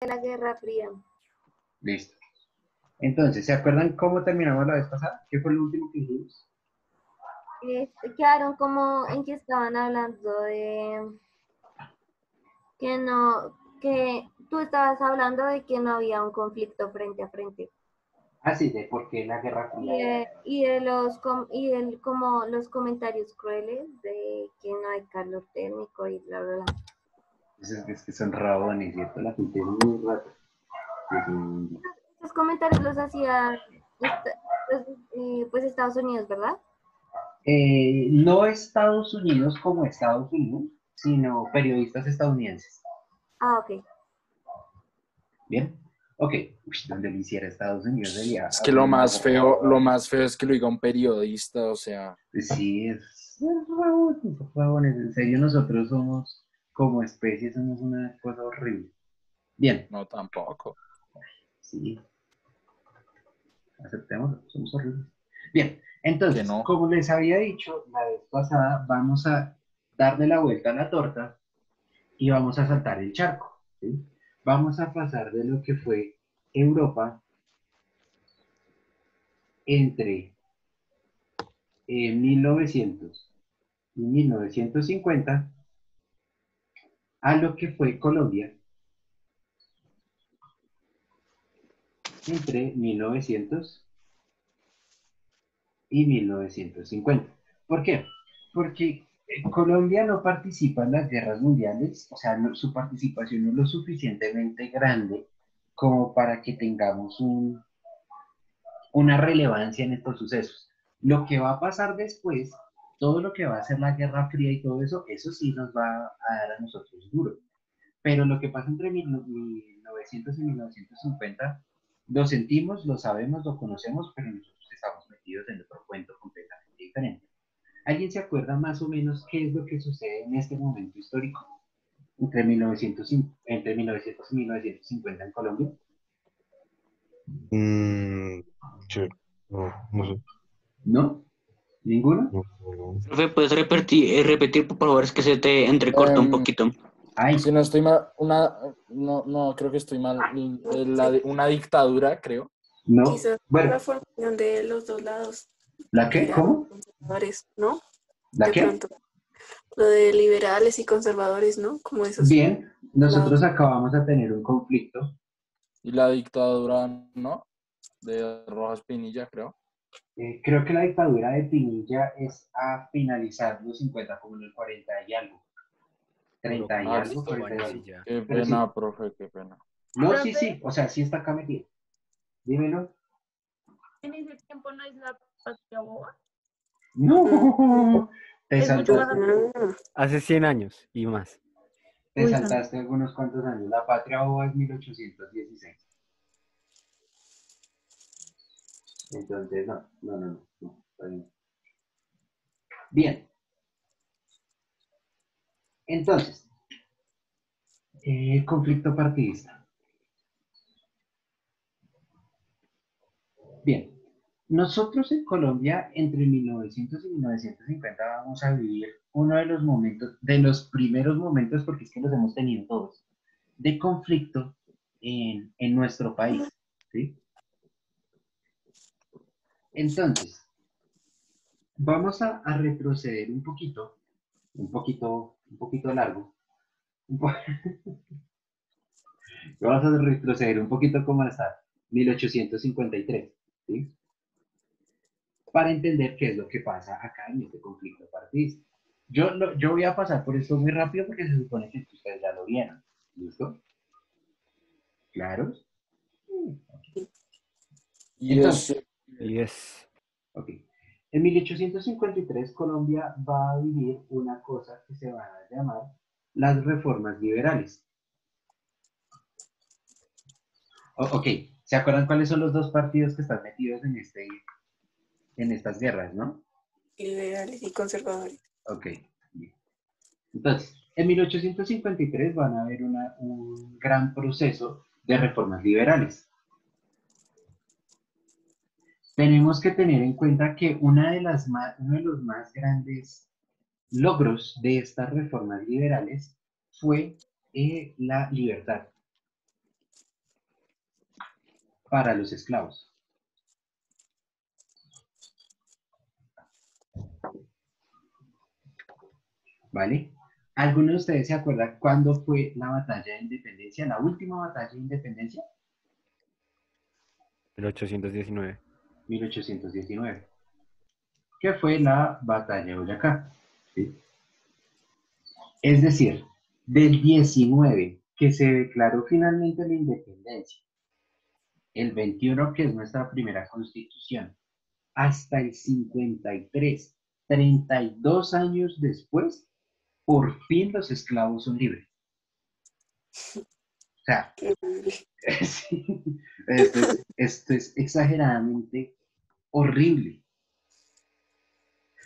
de la Guerra Fría. Listo. Entonces, ¿se acuerdan cómo terminamos la vez pasada? ¿Qué fue lo último que dijimos? Eh, quedaron como en que estaban hablando de que no, que tú estabas hablando de que no había un conflicto frente a frente. Ah, sí, de por qué la guerra Y fría. de, y de los com- y del- como los comentarios crueles de que no hay calor térmico y bla bla bla. Es, es que son rabones, ¿cierto? La gente es muy rata. Sí, sí. Esos comentarios los hacía eh, pues Estados Unidos, ¿verdad? Eh, no Estados Unidos como Estados Unidos, sino periodistas estadounidenses. Ah, ok. ¿Bien? Ok. Uy, donde lo hiciera Estados Unidos sería... Es que lo más feo, lo más feo es que lo diga un periodista, o sea, Sí, es... es rabones, son rabones. En serio, nosotros somos, como especie, somos una cosa horrible. Bien. no tampoco. Sí. Aceptemos, somos horribles. Bien, entonces, no. como les había dicho la vez pasada, vamos a darle la vuelta a la torta y vamos a saltar el charco. ¿sí? Vamos a pasar de lo que fue Europa entre eh, 1900 y 1950 a lo que fue Colombia entre 1900 y 1950. ¿Por qué? Porque eh, Colombia no participa en las guerras mundiales, o sea, su participación no es lo suficientemente grande como para que tengamos un- una relevancia en estos sucesos. Lo que va a pasar después, todo lo que va a ser la Guerra Fría y todo eso, eso sí nos va a dar a nosotros duro. Pero lo que pasa entre mil- 1900 y 1950, lo sentimos, lo sabemos, lo conocemos, pero nosotros estamos metidos en otro cuento completamente diferente. ¿Alguien se acuerda más o menos qué es lo que sucede en este momento histórico entre 1900, y- entre 1900 y 1950 en Colombia? Mm, sí, no, no sé. ¿No? ¿Ninguno? No, no. Profe, ¿puedes repetir, eh, repetir, por favor? Es que se te entrecorta un Em, poquito. Ay, Si no estoy mal, una, no, no, creo que estoy mal, eh, la una dictadura, creo. no. Quizás Bueno, la formación de los dos lados. ¿la qué? ¿Cómo? Conservadores, ¿no? ¿La de qué? pronto. Lo de liberales y conservadores, ¿no? Como esos. Bien, nosotros acabamos de tener un conflicto. Y la dictadura, ¿no? De Rojas Pinilla, creo. Eh, creo que la dictadura de Pinilla es a finalizar los 50, como en el 40 y algo. 30 y algo, listo, 40 y algo. Qué pena, profe, qué pena. No, Profe. sí, sí, o sea, sí está acá metido. Dímelo. En ese tiempo no es la patria boba. No, te, Es saltaste, Hace 100 años y más. te Uy, saltaste algunos cuantos años. La patria boba es 1816. Entonces, no, no, no, no, no, está bien. Bien. Entonces, eh, conflicto partidista. Bien, nosotros en Colombia entre 1900 y 1950 vamos a vivir uno de los momentos, de los primeros momentos, porque es que los hemos tenido todos, de conflicto en, en nuestro país. ¿sí? Entonces, vamos a, a retroceder un poquito, un poquito, un poquito largo. un po- vamos a retroceder un poquito como hasta 1853, ¿sí? Para entender qué es lo que pasa acá en este conflicto partidista. Yo, lo- yo voy a pasar por esto muy rápido porque se supone que ustedes ya lo vieron. ¿Listo? ¿Claros? Y Entonces, es, Y es. Ok. En 1853 Colombia va a vivir una cosa que se va a llamar las reformas liberales. O- ok, ¿se acuerdan cuáles son los dos partidos que están metidos en, este, en estas guerras, no? liberales y conservadores. Ok. bien. Entonces, en 1853 van a haber una- un gran proceso de reformas liberales. Tenemos que tener en cuenta que una de las más, uno de los más grandes logros de estas reformas liberales fue eh, la libertad. para los esclavos. ¿Vale? ¿Alguno de ustedes se acuerda cuándo fue la batalla de independencia, la última batalla de independencia? 1819. 1819. Que fue la batalla de Boyacá. Es decir, del 19 que se declaró finalmente la independencia, el 21 que es nuestra primera constitución, hasta el 53, 32 años después, por fin los esclavos son libres. O sea. Sí, esto, es, esto es exageradamente horrible.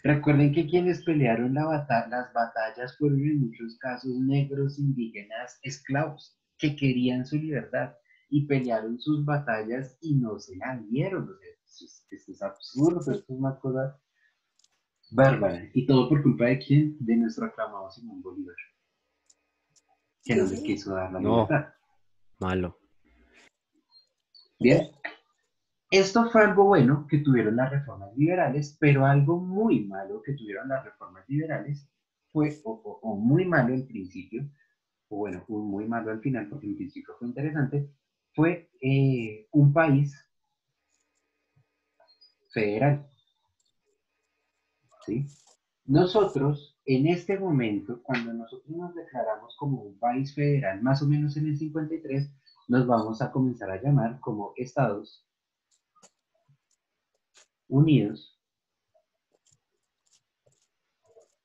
Recuerden que quienes pelearon la bata- las batallas fueron en muchos casos negros, indígenas, esclavos, que querían su libertad y pelearon sus batallas y no se la dieron. O sea, esto, es, esto es absurdo, esto es una cosa bárbara. Y todo por culpa de quién? De nuestro aclamado Simón Bolívar, que no les quiso dar la No. Malo. Bien. Esto fue algo bueno que tuvieron las reformas liberales, pero algo muy malo que tuvieron las reformas liberales fue, o, muy malo en principio, o bueno, un muy malo al final, porque en principio fue interesante, fue eh, un país federal. ¿Sí? Nosotros, en este momento, cuando nosotros nos declaramos como un país federal, más o menos en el 53, nos vamos a comenzar a llamar como Estados Unidos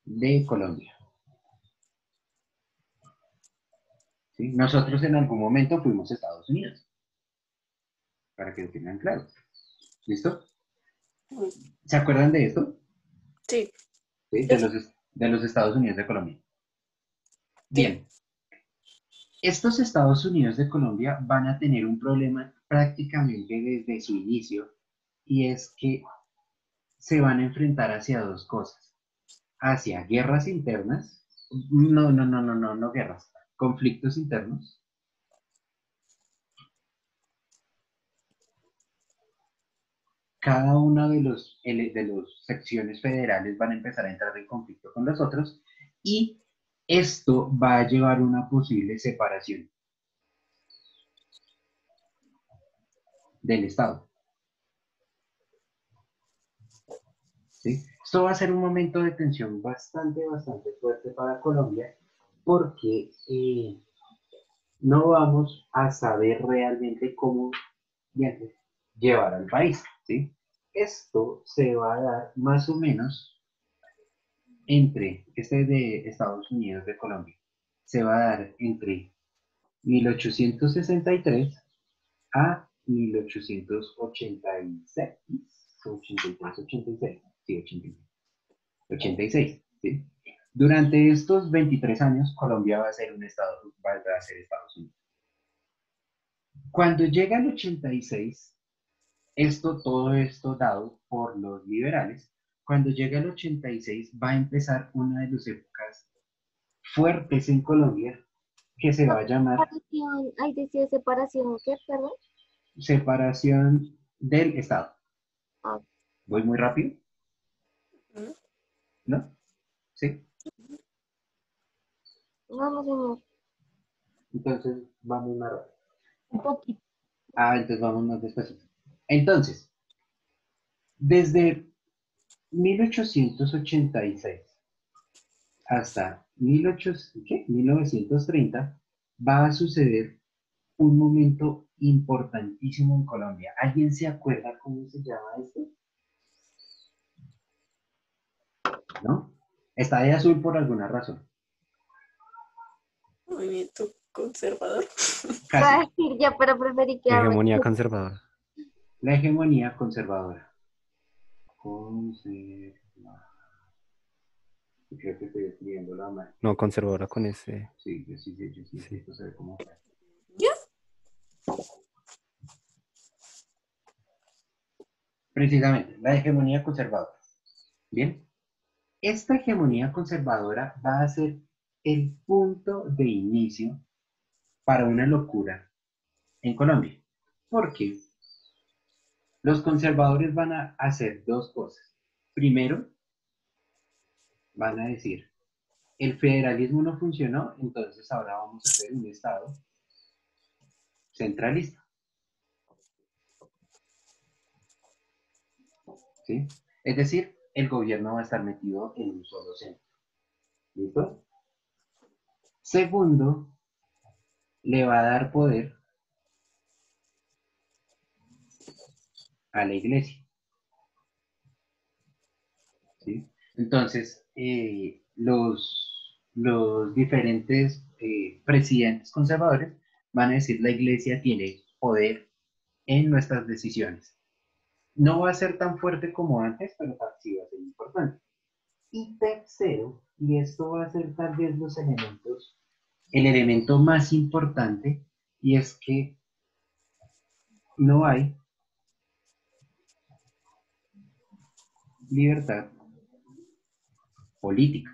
de Colombia. ¿Sí? Nosotros en algún momento fuimos Estados Unidos, para que lo tengan claro. ¿Listo? ¿Se acuerdan de esto? Sí, ¿Sí? De, los, es- de los Estados Unidos de Colombia. Bien. Estos Estados Unidos de Colombia van a tener un problema prácticamente desde su inicio y es que se van a enfrentar hacia dos cosas. Hacia guerras internas, no, no, no, no, no, no guerras, conflictos internos. Cada una de ele- de los secciones federales van a empezar a entrar en conflicto con los otros y esto va a llevar a una posible separación del Estado. ¿Sí? Esto va a ser un momento de tensión bastante, bastante fuerte para Colombia porque eh, no vamos a saber realmente cómo lle- llevar al país. Esto se va a dar más o menos entre, este es de Estados Unidos de Colombia, se va a dar entre 1863 a 1886, 83, 86, sí, 86, 86, ¿sí? Durante estos 23 años, Colombia va a ser un estado, va a ser Estados Unidos. Cuando llega el 86, esto, todo esto dado por los liberales, cuando llega el 86 va a empezar una de las épocas fuertes en Colombia que se va a llamar Separación, ay, decía separación, ¿qué? Perdón. separación del Estado. Ah. ¿Voy muy rápido? ¿No? ¿Sí? Vamos, señor. Entonces vamos más rápido. Un poquito. Ah, entonces vamos más despacito. Entonces, desde 1886 hasta 1800 ¿qué? 1930 va a suceder un momento importantísimo en Colombia. ¿Alguien se acuerda cómo se llama esto? ¿No? Está de azul por alguna razón. movimiento conservador. Iba a Casi. decir ya, pero preferí que. Hegemonía conservadora. La hegemonía conservadora. Conservadora. Creo que estoy escribiendo la mal. No, conservadora con ese. Sí, yo sí, sí, yo sí, Sí. esto se ve como... ¿Ya? Precisamente, la hegemonía conservadora. Bien. Esta hegemonía conservadora va a ser el punto de inicio para una locura en Colombia. ¿Por qué? Los conservadores van a hacer dos cosas. Primero, van a decir, el federalismo no funcionó, entonces ahora vamos a hacer un Estado centralista. ¿Sí? Es decir, el gobierno va a estar metido en un solo centro. ¿Listo? Segundo, le va a dar poder a la iglesia. ¿Sí? Entonces, eh, los, los diferentes eh, presidentes conservadores van a decir la iglesia tiene poder en nuestras decisiones. No va a ser tan fuerte como antes, pero sí va a ser importante. Y tercero, y esto va a ser tal vez los elementos, el elemento más importante, y es que no hay libertad política.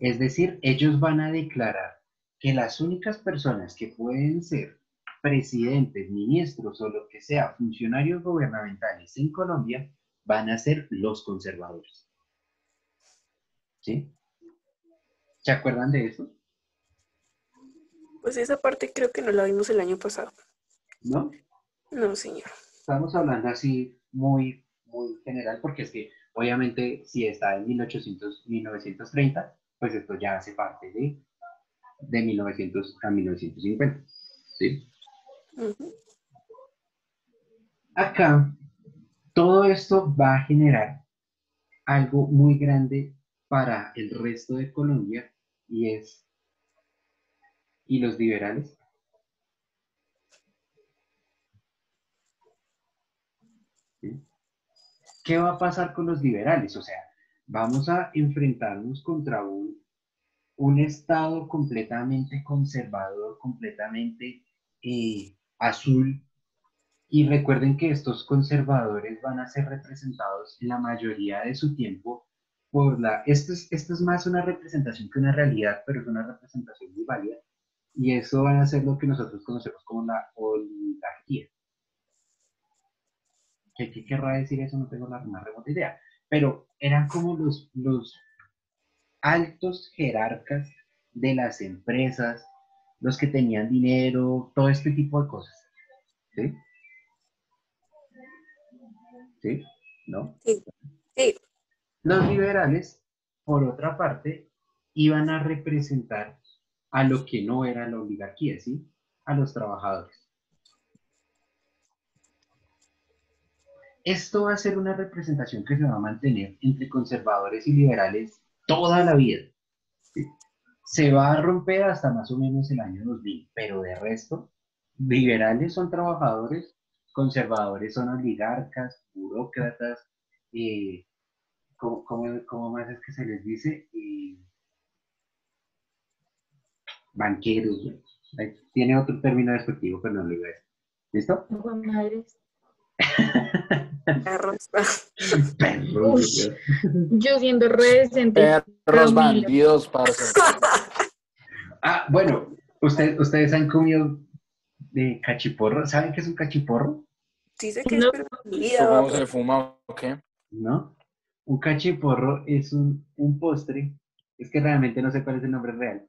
Es decir, ellos van a declarar que las únicas personas que pueden ser presidentes, ministros o lo que sea, funcionarios gubernamentales en Colombia, van a ser los conservadores. ¿Sí? ¿Se acuerdan de eso? Pues esa parte creo que no la vimos el año pasado. ¿No? No, señor. Estamos hablando así muy, muy general, porque es que obviamente si está en 1800, 1930, pues esto ya hace parte de, de 1900 a 1950. ¿sí? Acá, todo esto va a generar algo muy grande para el resto de Colombia y es, ¿y los liberales? ¿Qué va a pasar con los liberales? O sea, vamos a enfrentarnos contra un, un Estado completamente conservador, completamente eh, azul. Y recuerden que estos conservadores van a ser representados en la mayoría de su tiempo por la... Esto es, esto es más una representación que una realidad, pero es una representación muy válida. Y eso va a ser lo que nosotros conocemos como la oligarquía. ¿Qué, qué querrá decir eso? No tengo la más remota idea. Pero eran como los, los altos jerarcas de las empresas, los que tenían dinero, todo este tipo de cosas. ¿Sí? ¿Sí? ¿No? Sí. Sí. Los liberales, por otra parte, iban a representar a lo que no era la oligarquía, ¿sí? A los trabajadores. Esto va a ser una representación que se va a mantener entre conservadores y liberales toda la vida. ¿sí? Se va a romper hasta más o menos el año 2000, pero de resto, liberales son trabajadores, conservadores son oligarcas, burócratas, eh, ¿cómo, cómo- cómo más es que se les dice? Eh, banqueros. Tiene otro término despectivo, pero no lo iba a decir. ¿Listo? Juan Madres. Perros. Perros. Yo siendo re decente. Perros bandidos, parce. Ah, bueno, usted- ustedes han comido de cachiporro. ¿Saben qué es un cachiporro? Sí sé que No. es ¿Cómo se fuma o qué? ¿No? Un cachiporro es un, un postre, es que realmente no sé cuál es el nombre real,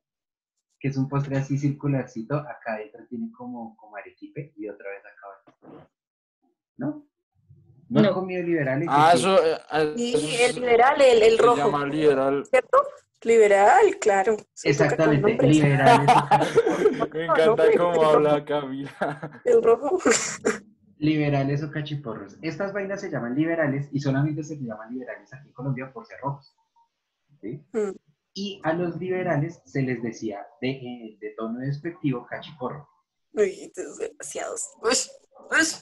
que es un postre así circularcito, acá adentro tiene como, como arequipe y otra vez acá abajo. ¿No? ¿No, comido liberales? Ah, Sí, eso, eh, eh, Sí, el liberal, el, el se rojo. llama liberal. ¿Cierto? Liberal, claro. Se Exactamente, liberales, Me encanta cómo habla Camila. El rojo. liberales o cachiporros. Estas vainas se llaman liberales y solamente se llaman liberales aquí en Colombia por ser rojos. ¿sí? Mm. Y a los liberales se les decía de, eh, de tono despectivo cachiporro. Uy, desgraciados. Ush, ush.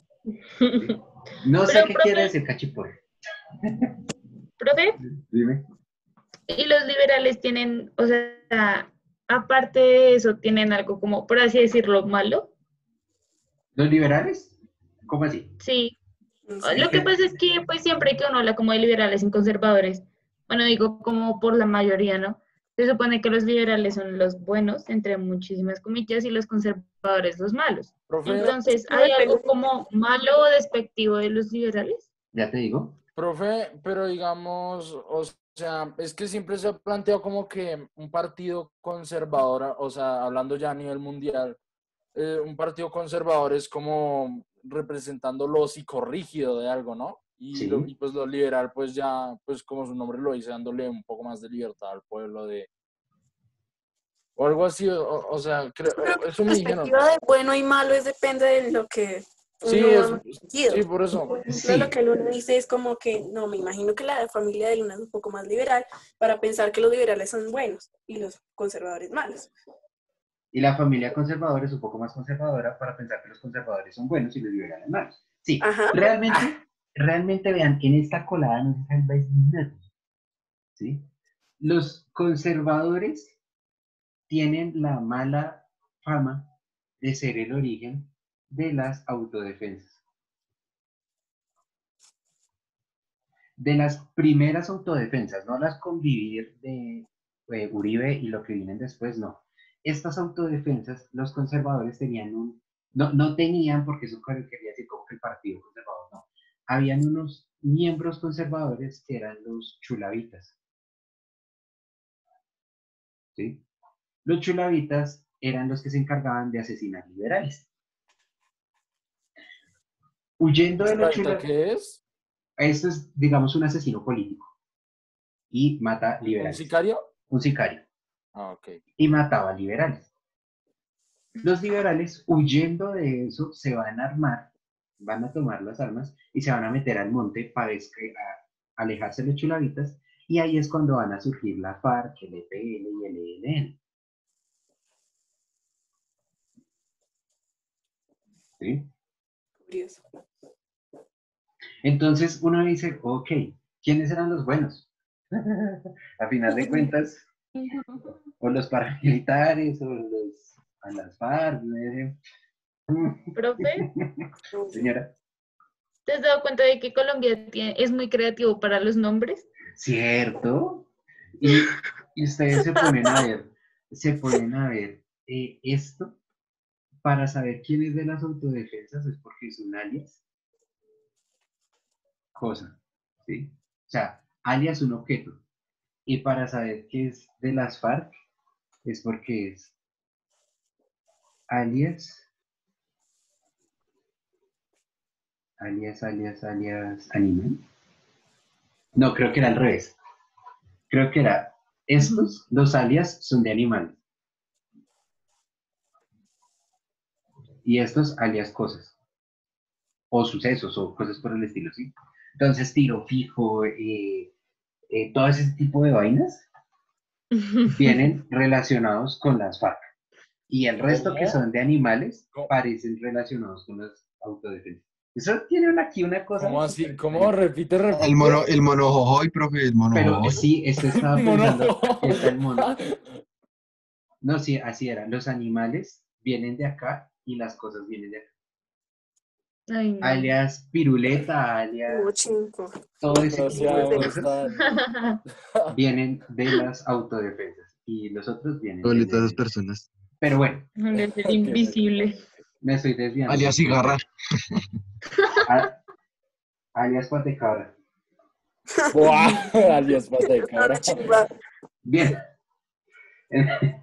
No sé Pero, qué profe- quiere decir cachiporro. Profe, Dime. y los liberales tienen, o sea, aparte de eso, tienen algo como, por así decirlo, malo. ¿Los liberales? ¿Cómo así? Sí. Lo que pasa es que, pues, siempre que uno habla como de liberales y conservadores, bueno, digo como por la mayoría, ¿no? Se supone que los liberales son los buenos, entre muchísimas comillas, y los conservadores los malos. Profe, Entonces, ¿hay algo como malo o despectivo de los liberales? Ya te digo. profe, pero digamos, o sea, es que siempre se ha planteado como que un partido conservador, o sea, hablando ya a nivel mundial, eh, un partido conservador es como representando lo psicorrígido de algo, ¿no? Y, Sí. lo- y pues lo liberal, pues ya, pues como su nombre lo dice, dándole un poco más de libertad al pueblo de... O algo así, o, sea, creo, Creo que eso la me dijeron. perspectiva de bueno y malo es depende de lo que Sí, uno es- sí, por eso. Por ejemplo, Sí. lo que Luna dice es como que, no, me imagino que la familia de Luna es un poco más liberal para pensar que los liberales son buenos y los conservadores malos. Y la familia conservadora es un poco más conservadora para pensar que los conservadores son buenos y los liberales malos. Sí, Ajá. realmente, realmente vean, en esta colada no se salváis nada. ¿Sí? Los conservadores tienen la mala fama de ser el origen de las autodefensas. De las primeras autodefensas, no las convivir de Uribe y lo que vienen después, no. Estas autodefensas, los conservadores tenían un, no, no tenían, porque eso quería decir como que el partido conservador, no. Habían unos miembros conservadores que eran los chulavitas. ¿Sí? Los chulavitas eran los que se encargaban de asesinar liberales. Huyendo de los ¿Ahorita chulavitas, qué es? esto es, digamos, un asesino político. Y mata ¿Un liberales. sicario? Un sicario. Ah, ok. y mataba liberales. Los liberales, huyendo de eso, se van a armar, van a tomar las armas y se van a meter al monte para alejarse de los chulavitas, y ahí es cuando van a surgir la FARC, el EPL y el ELN. ¿Sí? Curioso. Entonces uno dice, ok, ¿quiénes eran los buenos? a final de cuentas, o los paramilitares, o los, a las FARC, ¿no? Profe, señora. ¿te has dado cuenta de que Colombia tiene- es muy creativo para los nombres? ¿Cierto? Y, y ustedes se ponen a ver, se ponen a ver eh, esto para saber quién es de las autodefensas, es porque es un alias. Cosa, ¿sí? O sea, alias un objeto. Y para saber qué es de las FARC, es porque es alias, alias, alias, alias, animal. No, creo que era al revés. Creo que era estos, los alias son de animales. Y estos alias cosas. O sucesos o cosas por el estilo, ¿sí? Entonces, tiro fijo, eh, eh, todo ese tipo de vainas vienen relacionados con las FARC. Y el resto que son de animales ¿Cómo? parecen relacionados con las autodefensas. Eso tiene una, aquí una cosa. ¿Cómo así? ¿Cómo? Repite, repite. El mono, el mono jojoy, profe, el mono Pero jojoy. sí, esto estaba Mono. pensando. Está el mono. No, sí, así era. Los animales vienen de acá y las cosas vienen de acá. Ay, no. Alias piruleta, alias Como chingo. todo ese tipo de cosas vienen de las autodefensas y los otros vienen de- Bonitas esas personas. Pero bueno, Es invisible. Me estoy desviando. Alias cigarra. A- alias patecabra. Alias pata de cabra. Chimba. Bien.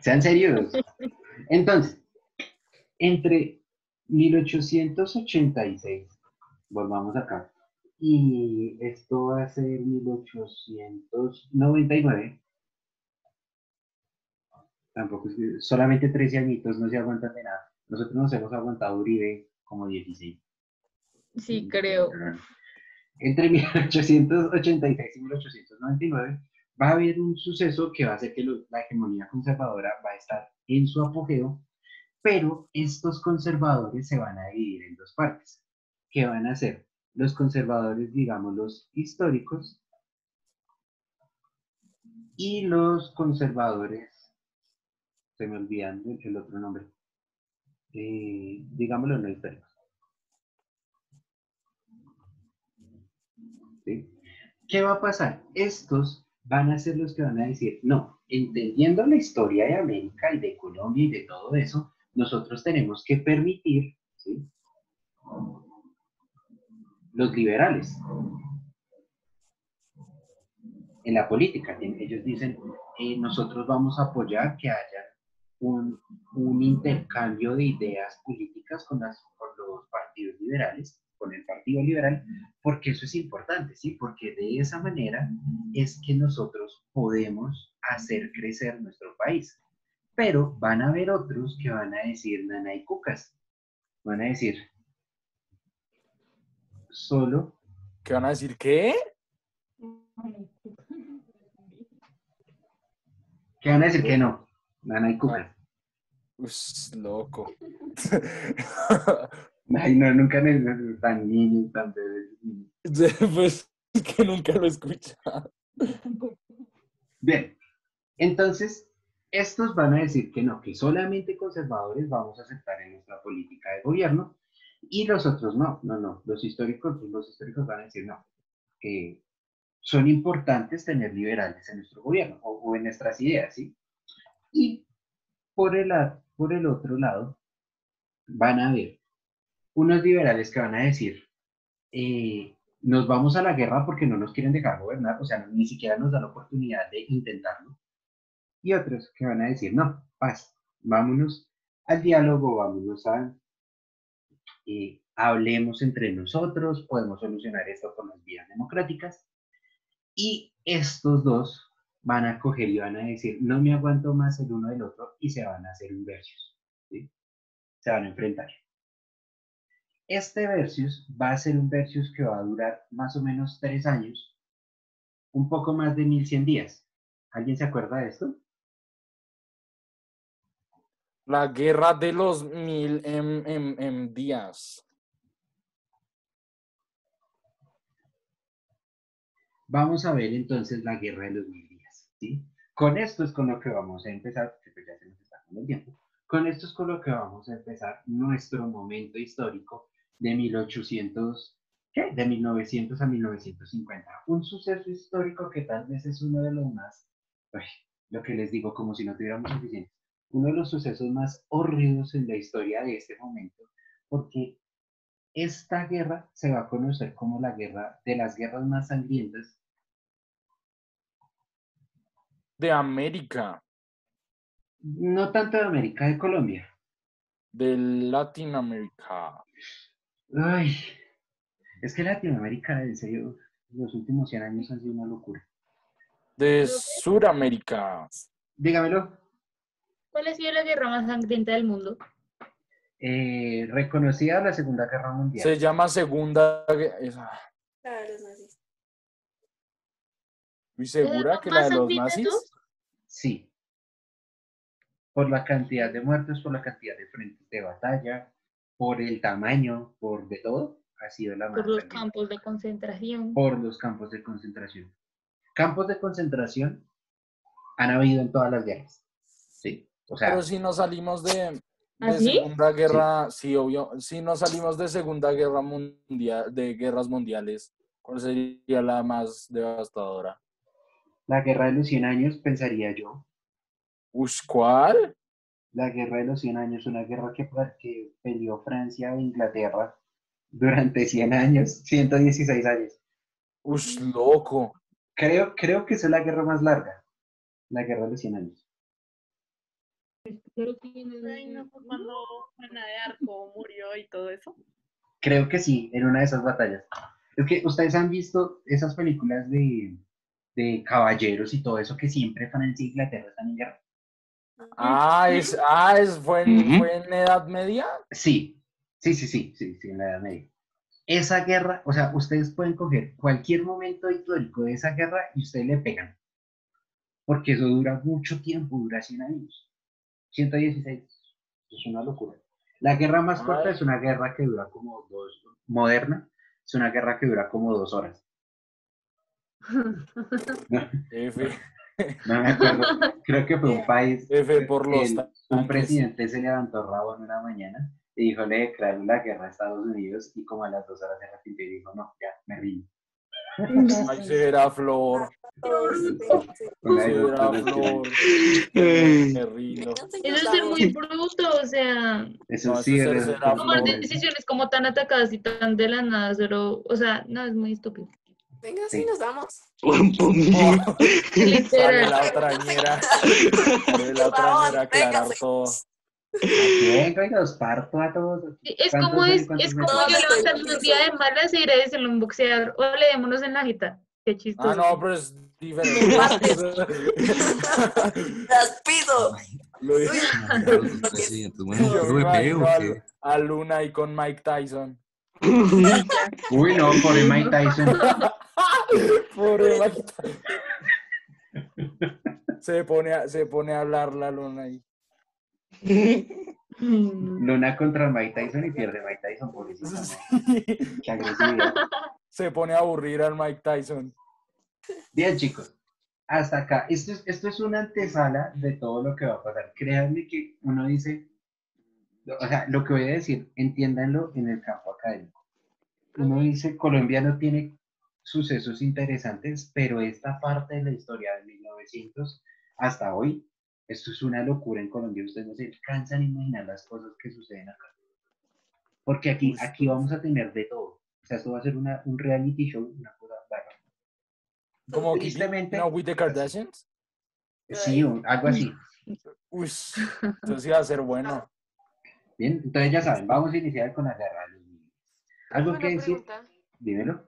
Sean serios. Entonces, entre 1886, volvamos acá, y esto va a ser 1899. Tampoco es que- solamente 13 añitos no se aguantan de nada. Nosotros nos hemos aguantado Uribe como 16. Sí, creo. Entre 1886 y 1899 va a haber un suceso que va a hacer que la hegemonía conservadora va a estar en su apogeo, pero estos conservadores se van a dividir en dos partes. ¿Qué van a hacer? Los conservadores, digamos, los históricos y los conservadores, se me olvidan el, otro nombre, eh, digámoslo no históricos. ¿sí? ¿Qué va a pasar? Estos van a ser los que van a decir, no, entendiendo la historia de América y de Colombia y de todo eso, nosotros tenemos que permitir, ¿sí? Los liberales. En la política, ellos dicen, eh, nosotros vamos a apoyar que haya un, un intercambio de ideas políticas con, las, con los partidos liberales, con el Partido Liberal, porque eso es importante, ¿sí? Porque de esa manera es que nosotros podemos hacer crecer nuestro país. Pero van a haber otros que van a decir nana y cucas. Van a decir, solo ¿Qué van a decir? ¿Qué? que van a decir que no, nana y cucas. Ush, loco. Ay, no, nunca necesitan tan niños, tan bebés. pues que nunca lo he escuchado. Bien, entonces, estos van a decir que no, que solamente conservadores vamos a aceptar en nuestra política de gobierno y los otros no, no, no, los históricos, pues, los históricos van a decir no, que son importantes tener liberales en nuestro gobierno o, o en nuestras ideas, ¿sí? Y por el, por el otro lado, van a haber unos liberales que van a decir, eh, nos vamos a la guerra porque no nos quieren dejar gobernar, o sea, ni siquiera nos da la oportunidad de intentarlo. Y otros que van a decir, no, paz, vámonos al diálogo, vámonos a, eh, hablemos entre nosotros, podemos solucionar esto con las vías democráticas. Y estos dos van a coger y van a decir, no me aguanto más el uno del otro y se van a hacer un versus. ¿sí? Se van a enfrentar. Este versus va a ser un versus que va a durar más o menos tres años, un poco más de 1100 días. ¿Alguien se acuerda de esto? La guerra de los mil em, em, em, días. Vamos a ver entonces la guerra de los mil días. ¿Sí? Con esto es con lo que vamos a empezar, porque pues ya se nos está acabando el tiempo. Con esto es con lo que vamos a empezar nuestro momento histórico de 1800, ¿qué? De 1900 a 1950. Un suceso histórico que tal vez es uno de los más, uy, lo que les digo, como si no tuviéramos suficiente, uno de los sucesos más horridos en la historia de este momento, porque esta guerra se va a conocer como la guerra de las guerras más sangrientas De América, no tanto de América, de Colombia. de Latinoamérica. Ay, es que Latinoamérica, en serio, los últimos 100 años han sido una locura. De Suramérica. Dígamelo, ¿Cuál ha sido la guerra más sangrienta del mundo? eh, reconocida la Segunda Guerra Mundial. Se llama Segunda. Gue- ¿Estoy segura que la de los nazis? Sí. Por la cantidad de muertos, por la cantidad de frentes de batalla, por el tamaño, por de todo, ha sido la más Por los campos de concentración. por los campos de concentración. Campos de concentración han habido en todas las guerras. Sí. O sea, Pero si no salimos de, ¿Ah? Segunda Guerra, sí. obvio, si no salimos de Segunda Guerra Mundial, de guerras mundiales, ¿cuál sería la más devastadora? La guerra de los 100 años, pensaría yo. ¿cuál? La guerra de los 100 años, una guerra que, que peleó Francia e Inglaterra durante 100 años, 116 años. Ush, loco. Creo, creo que es la guerra más larga. La guerra de los 100 años. Ay, no, fue cuando Juana de Arco murió y todo eso. Creo que sí, en una de esas batallas. Es que ustedes han visto esas películas de, de caballeros y todo eso que siempre Francia e Inglaterra están en guerra. Ah, es, ah, es, fue, en, Ujú. fue en Edad Media. Sí, sí, sí, sí, sí, sí, en la Edad Media. Esa guerra, o sea, ustedes pueden coger cualquier momento histórico de esa guerra y ustedes le pegan. Porque eso dura mucho tiempo, dura 100 años. 116. Es una locura. La guerra más Ay. corta es una guerra que dura como dos, moderna, es una guerra que dura como dos horas. F, No me acuerdo. Creo que fue un país. F por los el- tanques. un presidente se levantó rabo en una mañana y dijo, le declaro la guerra a Estados Unidos y como a las dos horas se arrepintió y dijo, no, ya, me rindo. Ay, será Flor. doctor flor. Me rindo. Eso es ser muy bruto, o sea, Eso No, sí eso es es ser respeto. tomar decisiones como tan atacadas y tan de la nada, solo, o sea, no, es muy estúpido. Y Sí. nos damos. pum, pum. Sale Literal. la otra ñera. Sale la otra Por ñera a favor, aclarar todo. Vengo y los parto a todos. Es ¿Cuántos como, y es, es como yo levantarme un día de malas y ir a decirle a un boxeador, o le démonos en la jeta. Qué chistoso. Ah, no, pero es diferente. ¡Las pido! Lo dije. Sí, entonces, Yo bueno, me ¿lo veo imagino o a, qué? a Luna ahí con Mike Tyson. Uy, no, por Mike Tyson. Pobre Mike Tyson. Se pone a, se pone a hablar la Luna ahí. Luna contra Mike Tyson y pierde Mike Tyson, pobrecito. Se pone a aburrir al Mike Tyson. Bien, chicos. Hasta acá. Esto es, esto es una antesala de todo lo que va a pasar. Créanme que uno dice, o sea, lo que voy a decir, entiéndanlo en el campo académico. Uno dice, Colombia no tiene sucesos interesantes, pero esta parte de la historia de 1900 hasta hoy, esto es una locura en Colombia. Ustedes no se alcanzan a imaginar las cosas que suceden acá. Porque aquí, aquí vamos a tener de todo. O sea, esto va a ser una, un reality show, una cosa bárbara. Como Tristemente- no, with the Kardashians. Sí, un- algo así. Uy, entonces iba a ser bueno. Bien, entonces ya saben, vamos a iniciar con la guerra. ¿Algo que decir? pregunta. Dímelo.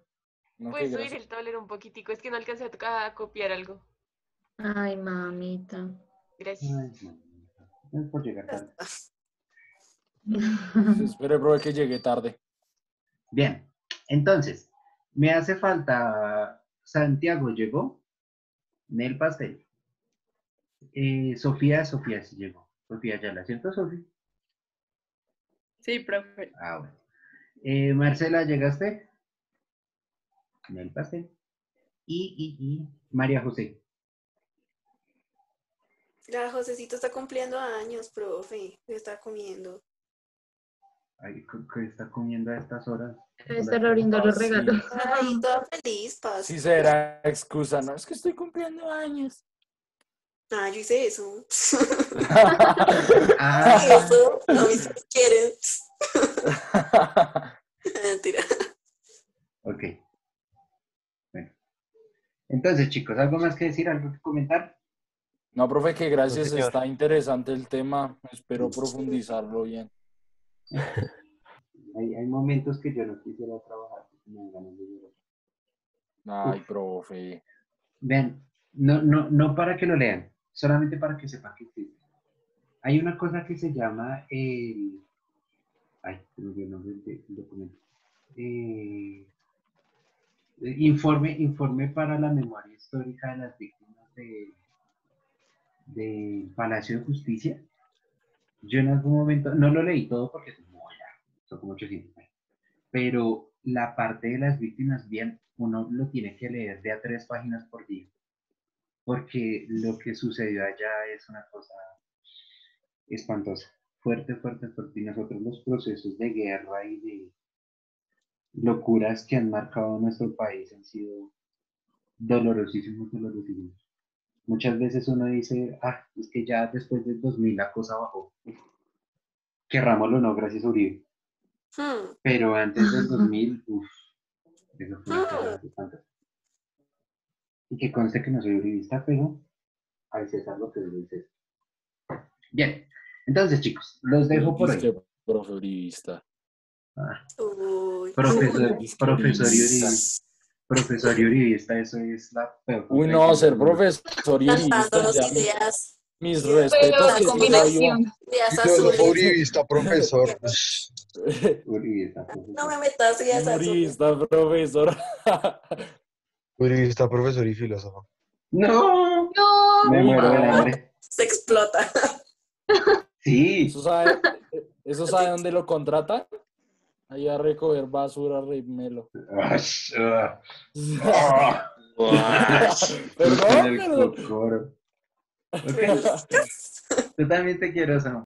No, ¿Puedes subir el tablero un poquitico? Es que no alcancé a, tocar- a copiar algo. Ay, mamita. Gracias. Ay, por llegar tarde. Espere, bro, que llegué tarde. Bien, entonces, me hace falta. Santiago llegó. Nel Pastel. Eh, Sofía, Sofía sí llegó. Sofía ya la ¿cierto, Sofía? Sí, profe. Ah, bueno. Eh, Marcela, ¿llegaste? Nel Pastel. Y, y, y María José. La Josecito está cumpliendo años, profe. ¿Qué está comiendo? Ay, ¿qué- ¿qué está comiendo a estas horas? Debe estar abriendo los regalos. Ay, toda feliz, paz. Sí será excusa, ¿no? Es que estoy cumpliendo años. Ah, yo hice eso. Ah, eso. A mí sí me quieren. Mentira. ok. Bueno. Entonces, chicos, ¿algo más que decir? ¿Algo que comentar? No, profe, que gracias, señor. está interesante el tema. Espero profundizarlo bien. Hay, hay momentos que yo no quisiera trabajar. porque me ganas de llorar. Ay, profe. Vean, no, no, no para que lo lean, solamente para que sepan que existe. Hay una cosa que se llama el... Ay, se me el nombre del documento. Eh, eh, informe, informe para la memoria histórica de las víctimas de, Palacio de Justicia. Yo en algún momento, no lo leí todo porque es muy largo, son como 800 páginas, pero la parte de las víctimas, bien, uno lo tiene que leer de a tres páginas por día, porque lo que sucedió allá es una cosa espantosa, fuerte, fuerte, fuerte, y nosotros los procesos de guerra y de locuras que han marcado nuestro país han sido dolorosísimos, dolorosísimos. Muchas veces uno dice, ah, es que ya después del 2000 la cosa bajó. Querrámoslo no, gracias a Uribe. Hmm. Pero antes del 2000, uff, eso fue una cosa espantosa. Y que conste que no soy uribista, pero a veces algo que dices. Bien, entonces chicos, los dejo por Disque ahí. profe uribista. Ah, Uy. profesor, profesor uribista. Profesor uribista, eso es la peor. Uy, no, ser profesor y uribista. Cantándonos ya, ideas, mis Pero respetos. la combinación. ideas uribista, profesor. sabía. Uribista, profesor. No me metas ideas. Uribista, profesor. Uribista, profesor y filósofo. No, No. me muero de hambre. Se explota. Sí, ¿Eso sabe, ¿Eso sabe dónde lo contratan? Ahí a recoger basura, Rey Melo. Ash, ah, Perdón. Ok. Tú también te quiero, Sam.